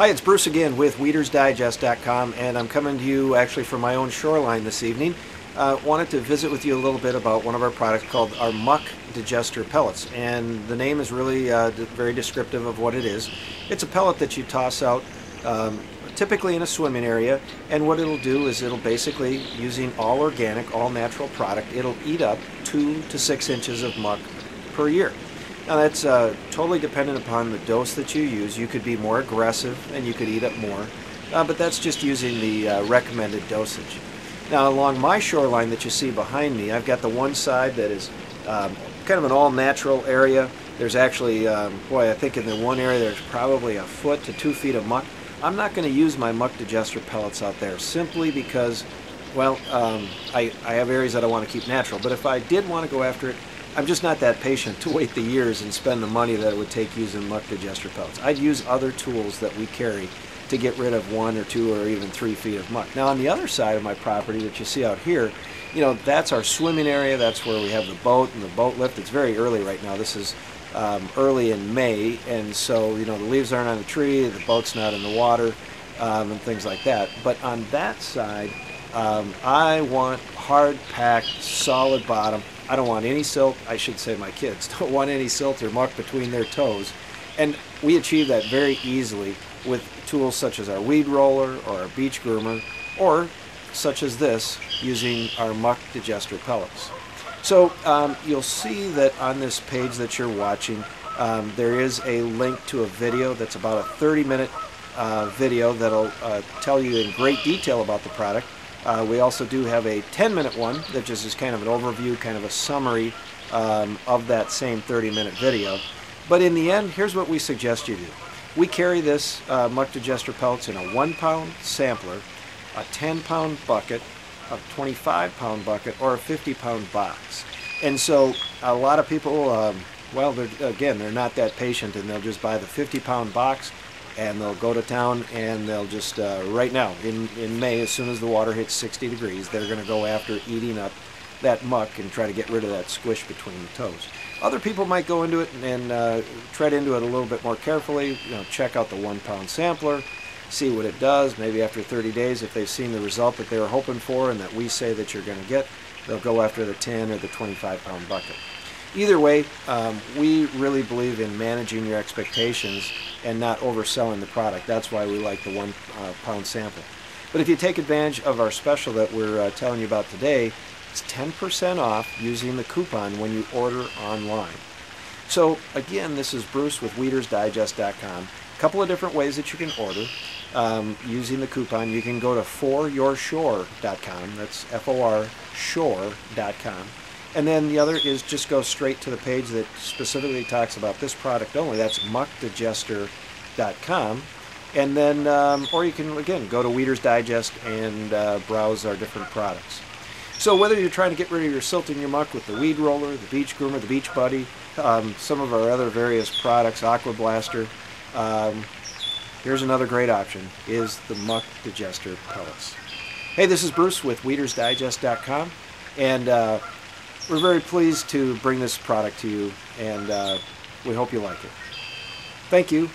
Hi, it's Bruce again with WeedersDigest.com, and I'm coming to you actually from my own shoreline this evening. Uh, wanted to visit with you a little bit about one of our products called our Muck Digester Pellets, and the name is really uh, very descriptive of what it is. It's a pellet that you toss out um, typically in a swimming area, and what it'll do is it'll basically, using all organic, all natural product, it'll eat up two to six inches of muck per year. Now that's uh, totally dependent upon the dose that you use. You could be more aggressive and you could eat up more, uh, but that's just using the uh, recommended dosage. Now along my shoreline that you see behind me, I've got the one side that is um, kind of an all-natural area. There's actually, um, boy, I think in the one area there's probably a foot to two feet of muck. I'm not going to use my muck digester pellets out there simply because, well, um, I, I have areas that I want to keep natural. But if I did want to go after it, I'm just not that patient to wait the years and spend the money that it would take using muck digester pellets. I'd use other tools that we carry to get rid of one or two or even three feet of muck. Now on the other side of my property that you see out here, you know, that's our swimming area. That's where we have the boat and the boat lift. It's very early right now. This is um, early in May, and so, you know, the leaves aren't on the tree, the boat's not in the water, um, and things like that. But on that side, um, I want hard packed, solid bottom. I don't want any silt. I should say my kids don't want any silt or muck between their toes. And we achieve that very easily with tools such as our weed roller or our beach groomer or such as this using our muck digester pellets. So um, you'll see that on this page that you're watching um, there is a link to a video that's about a 30 minute uh, video that'll uh, tell you in great detail about the product uh, we also do have a 10 minute one that just is kind of an overview, kind of a summary um, of that same 30 minute video. But in the end, here's what we suggest you do. We carry this uh, muck digester pellets in a one pound sampler, a 10 pound bucket, a 25 pound bucket, or a 50 pound box. And so a lot of people, um, well, they're, again, they're not that patient and they'll just buy the 50 pound box and they'll go to town and they'll just uh, right now in in May as soon as the water hits 60 degrees they're going to go after eating up that muck and try to get rid of that squish between the toes. Other people might go into it and, and uh, tread into it a little bit more carefully. You know, check out the one pound sampler, see what it does. Maybe after 30 days, if they've seen the result that they were hoping for and that we say that you're going to get, they'll go after the 10 or the 25 pound bucket. Either way, um, we really believe in managing your expectations and not overselling the product. That's why we like the one uh, pound sample. But if you take advantage of our special that we're uh, telling you about today, it's 10% off using the coupon when you order online. So again, this is Bruce with WeedersDigest.com. A couple of different ways that you can order um, using the coupon. You can go to foryourshore.com. That's F-O-R shore.com and then the other is just go straight to the page that specifically talks about this product only. That's muckdigester.com. And then, um, or you can, again, go to Weeder's Digest and uh, browse our different products. So whether you're trying to get rid of your silt in your muck with the weed roller, the beach groomer, the beach buddy, um, some of our other various products, Aqua Blaster, um, here's another great option, is the muck digester pellets. Hey, this is Bruce with WeedersDigest.com, and uh, we're very pleased to bring this product to you, and uh, we hope you like it. Thank you.